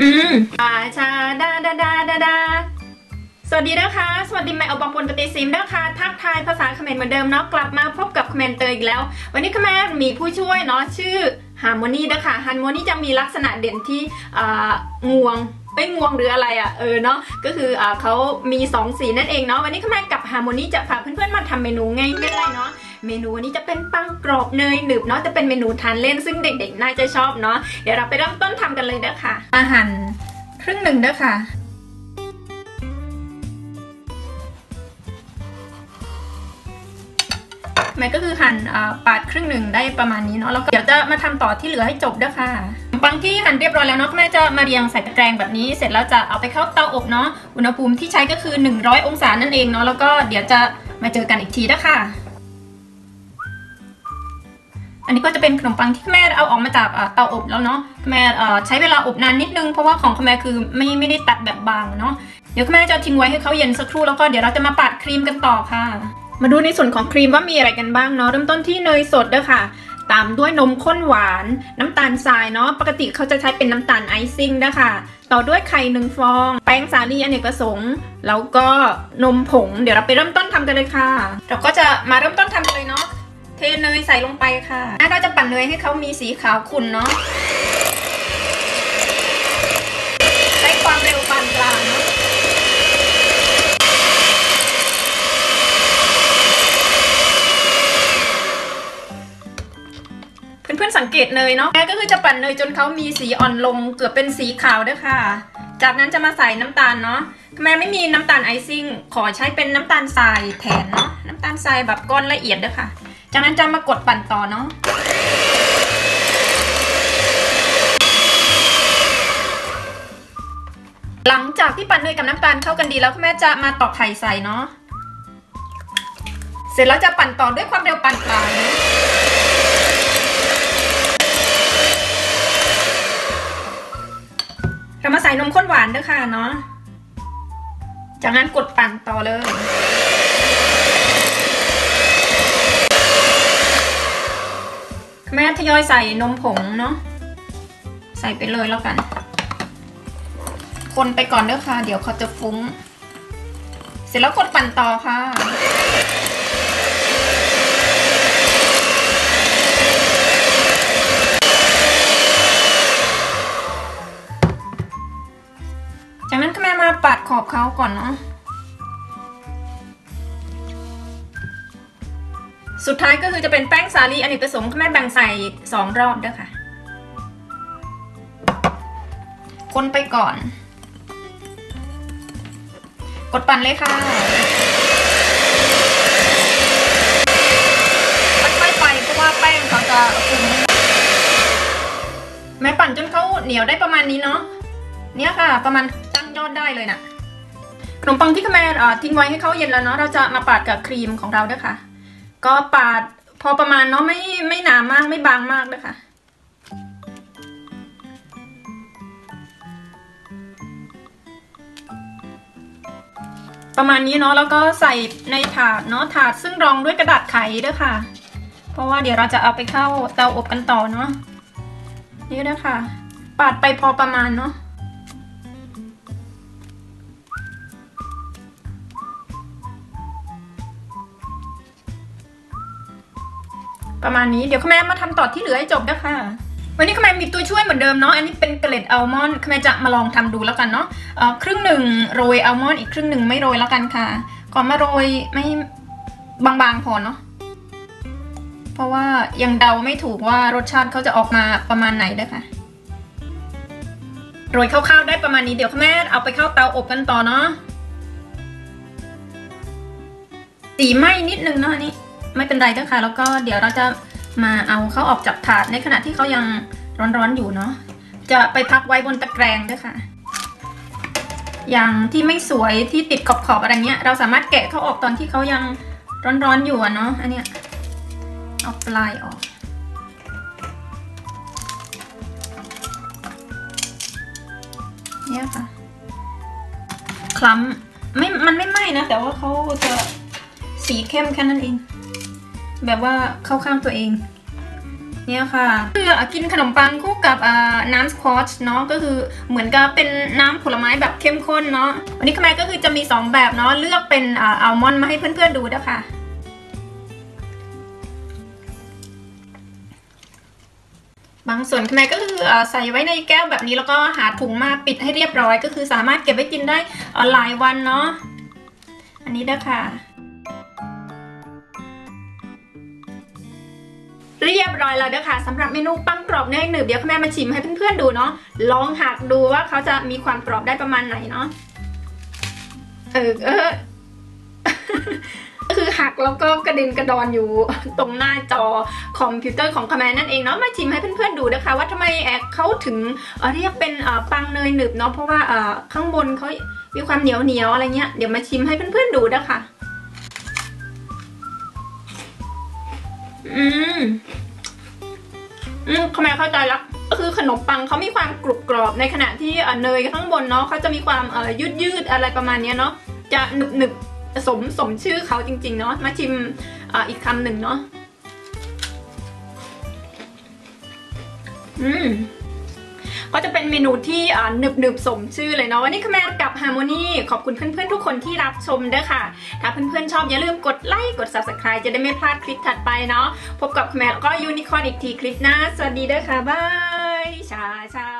อืมอาชาดาดาดาดาดาสวัสดีนะคะ สวัสดีแม่เอาบองปนปฏิซิมนะคะ ทักทายภาษาเขมรเหมือนเดิมเนาะ กลับมาพบกับคอมเมนเตอร์อีกแล้ว วันนี้คอมเมนมีผู้ช่วยเนาะ ชื่อฮาร์โมนีนะคะฮาร์โมนีจะมีลักษณะเด่นที่อ่างวงไม่งวงหรืออะไรอะ่ะเออเนาะก็คืออเขามีสองสีนั่นเองเนาะวันนี้คอมเมนกับฮาร์โมนีจะพาเพื่อนๆมาทำเมนูง่ายๆเนาะ เมนูวันนี้จะเป็นปังกรอบเนยหนึบเนาะจะเป็นเมนูทานเล่นซึ่งเด็กๆน่าจะชอบเนาะเดี๋ยวเราไปเริ่มต้นทำกันเลยนะคะอาหารครึ่งหนึ่งเด้อค่ะแม่ก็คือหั่นปาดครึ่งหนึ่งได้ประมาณนี้เนาะแล้วก็เดี๋ยวจะมาทำต่อที่เหลือให้จบด้วยค่ะบางที่หั่นเรียบร้อยแล้วเนาะแม่จะมาเรียงใส่ตะแกรงแบบนี้ เสร็จแล้วจะเอาไปเข้าเตาอบเนาะอุณหภูมิที่ใช้ก็คือ 100 องศานั่นเองเนาะแล้วก็เดี๋ยวจะมาเจอกันอีกทีนะค่ะอั นนี้ก็จะเป็นขนมปังที่แม่เอาออกมาจากเตาอบแล้วเนาะแม่ใช้เวลาอบนานนิดนึงเพราะว่าของแม่คือไม่ไม่ได้ตัดแบบบางเนาะเดี๋ยวแม่จะทิ้งไว้ให้เขาเย็นสักครู่แล้วก็เดี๋ยวเราจะมาปาดครีมกันต่อค่ะ มาดูในส่วนของครีมว่ามีอะไรกันบ้างเนาะเริ่มต้นที่เนยสดเด้อค่ะตามด้วยนมข้นหวาน น้ำตาลทรายเนาะปกติเขาจะใช้เป็นน้ำตาลไอซิ่งนะคะต่อด้วยไข่หนึ่งฟอง แป้งสาลีอเนกประสงค์ แล้วก็นมผง เดี๋ยวเราไปเริ่มต้นทำกันเลยค่ะ เราก็จะมาเริ่มต้นทำกันเลยเนาะ เทเนยใส่ลงไปค่ะเราจะปั่นเนยให้เขามีสีขาวขุ่นเนาะ ใช้ความเร็วปานกลางเนาะเพื่อนๆสังเกตเนยเนาะแม่ก็คือจะปั่นเนยจนเขามีสีอ่อนลงเกือบเป็นสีขาวด้วยค่ะ จากนั้นจะมาใส่น้ำตาลเนาะแม่ไม่มีน้ำตาลไอซิ่ง ขอใช้เป็นน้ำตาลทรายแทนเนาะ น้ำตาลทรายแบบก้อนละเอียดด้วยค่ะ จากนั้นจะมากดปั่นต่อเนาะหลังจากที่ปั่นเนยกับน้ำตาลเข้ากันดีแล้วแม่จะมาตอกไข่ใส่เนาะเสร็จแล้วจะปั่นต่อด้วยความเร็วปานกลางเรามาใส่นมข้นหวานด้วยค่ะเนาะจากนั้นกดปั่นต่อเลย ยอยใส่นมผงเนาะใส่ไปเลยแล้วกัน คนไปก่อนเด้อค่ะ เดี๋ยวเขาจะฟุ้ง เสร็จแล้วกดปั่นต่อค่ะจากนั้นก็แม่มาปัดขอบเขาก่อนเนาะ สุดท้ายก็คือจะเป็นแป้งสาลีอเนกประสงค์แม่แบ่งใส่สองรอบด้วยค่ะ คนไปก่อน กดปั่นเลยค่ะค่อยๆไปเพราะว่าแป้งเขาจะฟุ้งแม่ปั่นจนเขาเหนียวได้ประมาณนี้เนาะเนี่ยค่ะ ประมาณตั้งยอดได้เลยนะขนมปังที่แม่ทิ้งไว้ให้เขาเย็นแล้วเนาะเราจะมาปาดกับครีมของเราด้วยค่ะ ก็ปาดพอประมาณเนาะไม่ไม่หนามากไม่บางมากด้วยค่ะประมาณนี้เนาะแล้วก็ใส่ในถาดเนาะถาดซึ่งรองด้วยกระดาษไขด้วยค่ะ เพราะว่าเดี๋ยวเราจะเอาไปเข้าเตาอบกันต่อเนาะนี่ด้วยค่ะปาดไปพอประมาณเนาะ ประมาณนี้เดี๋ยวคุณแม่มาทำต่อที่เหลือให้จบนะคะ วันนี้คุณแม่มีตัวช่วยเหมือนเดิมเนาะอันนี้เป็นเกล็ดอัลมอนด์คุณแม่จะมาลองทำดูแล้วกันเนาะครึ่งหนึ่งโรยอัลมอนด์อีกครึ่งหนึ่งไม่โรยแล้วกันค่ะก่อนมาโรยไม่บางๆพอเนาะเพราะว่ายังเดาไม่ถูกว่ารสชาติเขาจะออกมาประมาณไหนนะคะโรยคร่าวๆได้ประมาณนี้เดี๋ยวคุณแม่เอาไปเข้าเตาอบกันต่อเนาะสีไหม้นิดนึงเนาะอันนี้ ไม่เป็นไรเด้อค่ะ แล้วก็เดี๋ยวเราจะมาเอาเขาออกจากถาดในขณะที่เขายังร้อนๆอยู่เนาะจะไปพักไว้บนตะแกรงด้วยค่ะ อย่างที่ไม่สวยที่ติดขอบๆอะไรเงี้ย เราสามารถแกะเขาออกตอนที่เขายังร้อนๆอยู่อะเนาะอันเนี้ยเอาปลายออก เนี่ยค่ะ คล้ำไม่มันไม่ไหม้นะ แต่ว่าเขาจะสีเข้มแค่นั้นเอง แบบว่าเข้าข้างตัวเองเนี่ยค่ะคือกินขนมปังคู่กับน้ำสควอชเนาะก็คือเหมือนกับเป็นน้ำผลไม้แบบเข้มข้นเนาะวันนี้ขมายก็คือจะมี 2 แบบเนาะเลือกเป็นอัลมอนด์มาให้เพื่อนๆดูนะคะบางส่วนขมายก็คือใส่ไว้ในแก้วแบบนี้แล้วก็หาถุงมาปิดให้เรียบร้อย ก็คือสามารถเก็บไว้กินได้หลายวันเนาะอันนี้ด้วยค่ะ เรียบร้อยแล้วเด้อค่ะสำหรับเมนูปังกรอบเนยหนึบเดี๋ยวคุณแม่มาชิมให้เพื่อนๆดูเนาะลองหักดูว่าเขาจะมีความกรอบได้ประมาณไหนเนาะเออเออคือหักแล้วก็กระเด็นกระดอนอยู่ตรงหน้าจอคอมพิวเตอร์ของคาแมนั่นเองเนาะมาชิมให้เพื่อนๆดูนะคะ ว่าทำไมแอกเขาถึงเรียกเป็นปังเนยหนึบเนาะเพราะว่าข้างบนเขามีความเหนียวเหนียวอะไรเงี้ยเดี๋ยวมาชิมให้เพื่อนๆดูนะคะอืม อืมทำไมเข้าใจแล้วก็คือขนมปังเขามีความกรุบกรอบในขณะที่เนยข้างบนเนาะเขาจะมีความเอ่อยืดยืดอะไรประมาณนี้เนาะจะหนึบหนึบสมสมชื่อเขาจริง ๆ เนาะมาชิมออีกคำหนึ่งเนาะอืม ก็จะเป็นเมนูที่หนึบหนึบสมชื่อเลยเนาะวันนี้คือแม่กับฮาร์โมนีขอบคุณเพื่อนๆทุกคนที่รับชมด้วยค่ะ ถ้าเพื่อนๆชอบอย่าลืมกดไลค์กด subscribe จะได้ไม่พลาดคลิปถัดไปเนาะพบกับแม่แล้วก็ยูนิคอร์นอีกทีคลิปหน้า สวัสดีด้วยค่ะบายชาชา